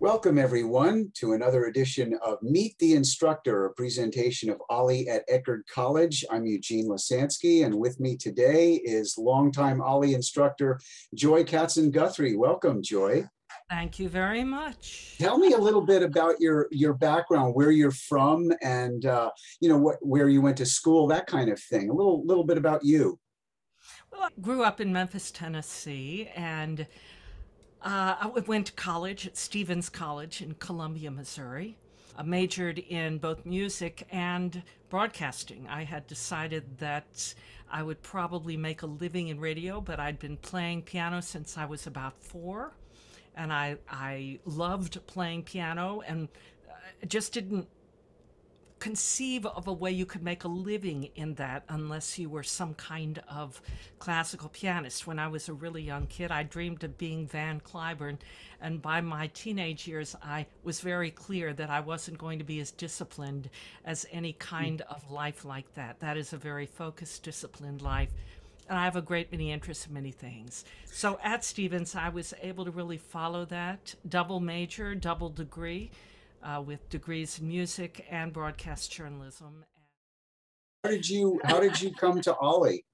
Welcome, everyone, to another edition of Meet the Instructor, a presentation of OLLI at Eckerd College. I'm Eugene Lasansky, and with me today is longtime OLLI instructor Joy Katzen Guthrie. Welcome, Joy. Thank you very much. Tell me a little bit about your your background, where you're from, and uh, you know what, where you went to school, that kind of thing. A little little bit about you. Well, I grew up in Memphis, Tennessee, and uh, I went to college at Stephens College in Columbia, Missouri. I majored in both music and broadcasting. I had decided that I would probably make a living in radio, but I'd been playing piano since I was about four. And I, I loved playing piano and uh, just didn't conceive of a way you could make a living in that unless you were some kind of classical pianist. When I was a really young kid, I dreamed of being Van Cliburn, and by my teenage years, I was very clear that I wasn't going to be as disciplined as any kind of life like that. That is a very focused, disciplined life. And I have a great many interests in many things. So at Stephens, I was able to really follow that double major, double degree uh, with degrees in music and broadcast journalism. How did you How did you come to OLLI?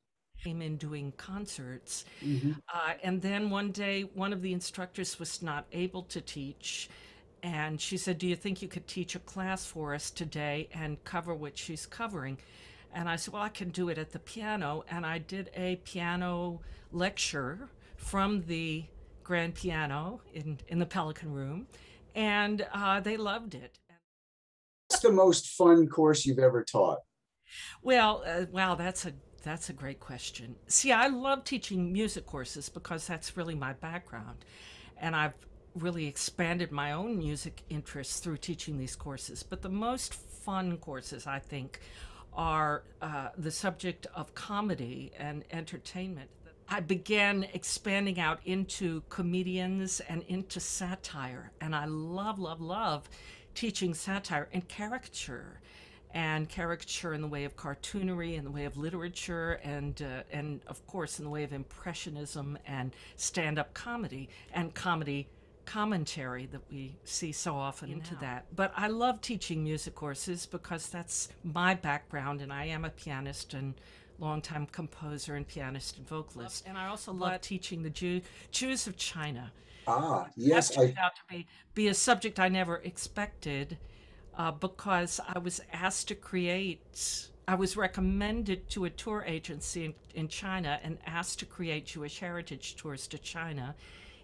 Came in doing concerts, mm-hmm. uh, and then one day one of the instructors was not able to teach, and she said, "Do you think you could teach a class for us today and cover what she's covering?" And I said, Well, I can do it at the piano. And I did a piano lecture from the grand piano in, in the Pelican Room and uh, they loved it. What's the most fun course you've ever taught? Well, uh, wow, that's a that's a great question. See, I love teaching music courses because that's really my background, and I've really expanded my own music interests through teaching these courses. But the most fun courses, I think, are uh, the subject of comedy and entertainment. I began expanding out into comedians and into satire. And I love, love, love teaching satire and caricature and caricature in the way of cartoonery, in the way of literature, and uh, and of course in the way of impressionism and stand-up comedy and comedy commentary that we see so often into that. But I love teaching music courses because that's my background, and I am a pianist and longtime composer and pianist and vocalist. And I also love teaching the Jew, Jews of China. Ah, yes. That turned I... out to be, be a subject I never expected uh, because I was asked to create, I was recommended to a tour agency in, in China and asked to create Jewish heritage tours to China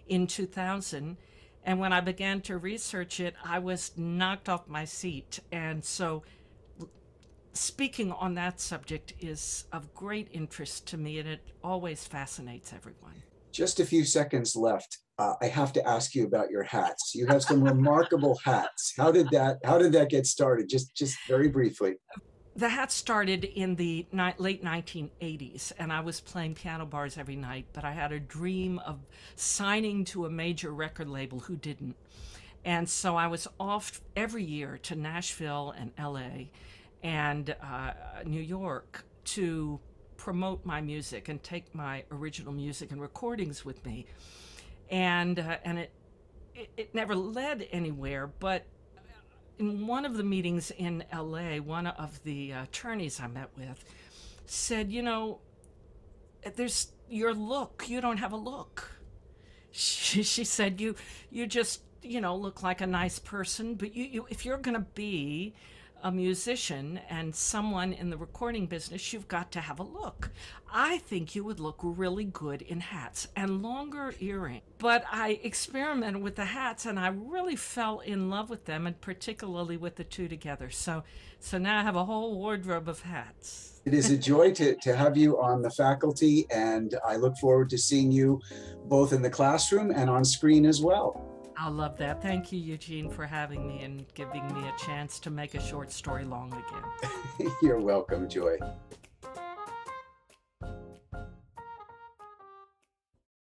in 2000. And when I began to research it, I was knocked off my seat. And so speaking on that subject is of great interest to me and it always fascinates everyone. Just a few seconds left. Uh, I have to ask you about your hats. You have some remarkable hats. How did that how did that get started? Just just very briefly. The hat started in the ni- late 1980s, and I was playing piano bars every night. But I had a dream of signing to a major record label who didn't, and so I was off every year to Nashville and LA and uh, New York to promote my music and take my original music and recordings with me. And, uh, and it, it, it never led anywhere, but in one of the meetings in LA, one of the attorneys I met with said, You know, there's your look, you don't have a look. She, she said, You, you just, you know, look like a nice person, but you, you if you're going to be a musician and someone in the recording business, you've got to have a look. I think you would look really good in hats and longer earrings. But I experimented with the hats and I really fell in love with them and particularly with the two together. So so now I have a whole wardrobe of hats. It is a joy to, to have you on the faculty and I look forward to seeing you both in the classroom and on screen as well. I love that. Thank you, Eugene, for having me and giving me a chance to make a short story long again. You're welcome, Joy.